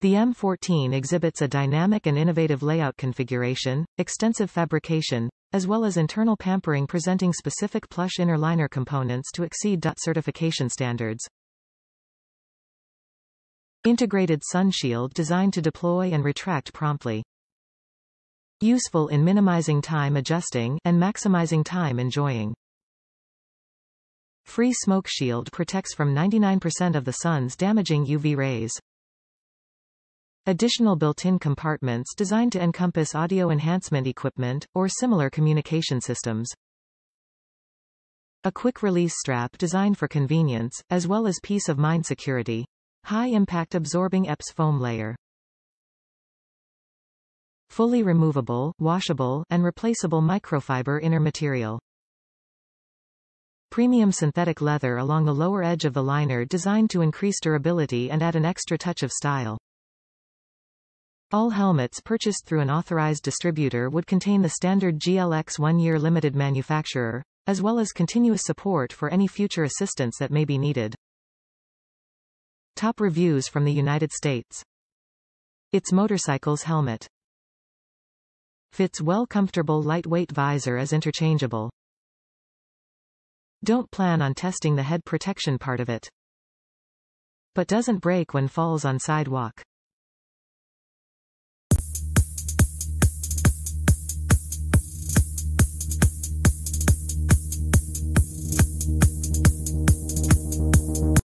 The M14 exhibits a dynamic and innovative layout configuration, extensive fabrication, as well as internal pampering presenting specific plush inner liner components to exceed DOT certification standards. Integrated sun shield designed to deploy and retract promptly. Useful in minimizing time adjusting and maximizing time enjoying. Free smoke shield protects from 99% of the sun's damaging UV rays. Additional built-in compartments designed to encompass audio enhancement equipment, or similar communication systems. A quick-release strap designed for convenience, as well as peace of mind security. High-impact absorbing EPS foam layer. Fully removable, washable, and replaceable microfiber inner material. Premium synthetic leather along the lower edge of the liner designed to increase durability and add an extra touch of style. All helmets purchased through an authorized distributor would contain the standard GLX one-year limited manufacturer, as well as continuous support for any future assistance that may be needed. Top reviews from the United States. It's motorcycle's helmet. Fits well comfortable lightweight visor is interchangeable. Don't plan on testing the head protection part of it. But doesn't break when falls on sidewalk.